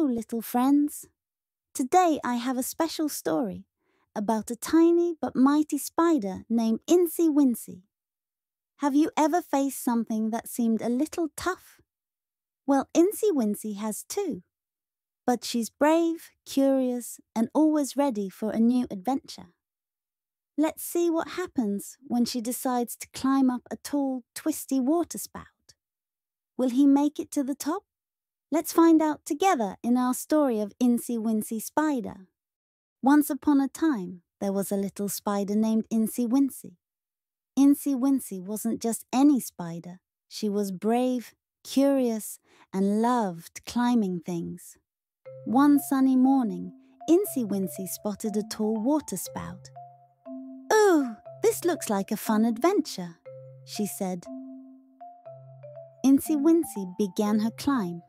Little friends. Today I have a special story about a tiny but mighty spider named Incy Wincy. Have you ever faced something that seemed a little tough? Well, Incy Wincy has too. But she's brave, curious, and always ready for a new adventure. Let's see what happens when she decides to climb up a tall, twisty water spout. Will he make it to the top? Let's find out together in our story of Incy Wincy Spider. Once upon a time, there was a little spider named Incy Wincy. Incy Wincy wasn't just any spider. She was brave, curious, and loved climbing things. One sunny morning, Incy Wincy spotted a tall water spout. Ooh, this looks like a fun adventure, she said. Incy Wincy began her climb,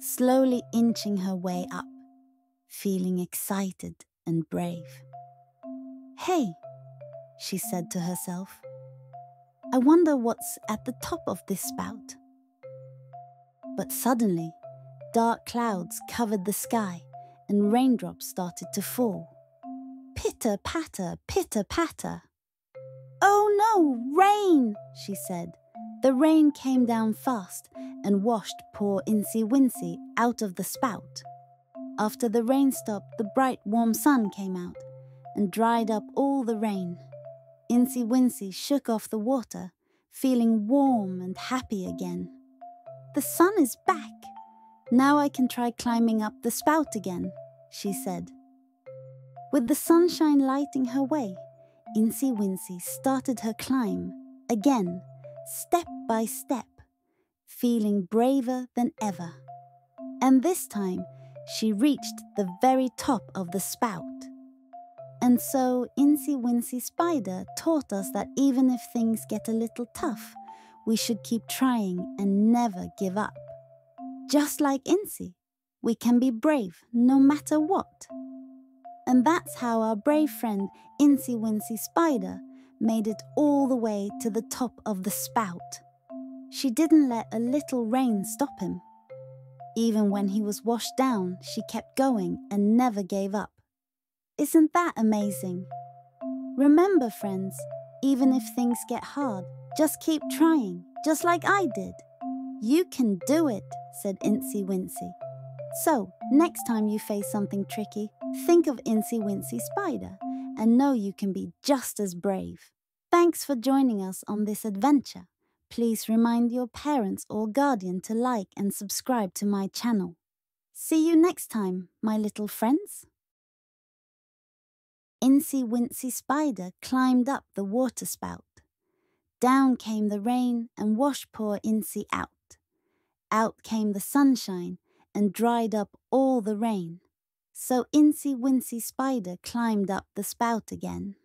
slowly inching her way up, feeling excited and brave. Hey, she said to herself, I wonder what's at the top of this spout. But suddenly, dark clouds covered the sky and raindrops started to fall. Pitter patter, pitter patter. Oh no, rain, she said. The rain came down fast and washed poor Incy Wincy out of the spout. After the rain stopped, the bright warm sun came out and dried up all the rain. Incy Wincy shook off the water, feeling warm and happy again. The sun is back. Now I can try climbing up the spout again, she said. With the sunshine lighting her way, Incy Wincy started her climb again, step by step, feeling braver than ever. And this time, she reached the very top of the spout. And so Incy Wincy Spider taught us that even if things get a little tough, we should keep trying and never give up. Just like Incy, we can be brave no matter what. And that's how our brave friend Incy Wincy Spider made it all the way to the top of the spout. She didn't let a little rain stop him. Even when he was washed down, she kept going and never gave up. Isn't that amazing? Remember, friends, even if things get hard, just keep trying, just like I did. You can do it, said Incy Wincy. So, next time you face something tricky, think of Incy Wincy Spider and know you can be just as brave. Thanks for joining us on this adventure please remind your parents or guardian to like and subscribe to my channel. See you next time, my little friends. Incy Wincy Spider climbed up the water spout. Down came the rain and washed poor Incy out. Out came the sunshine and dried up all the rain. So Incy Wincy Spider climbed up the spout again.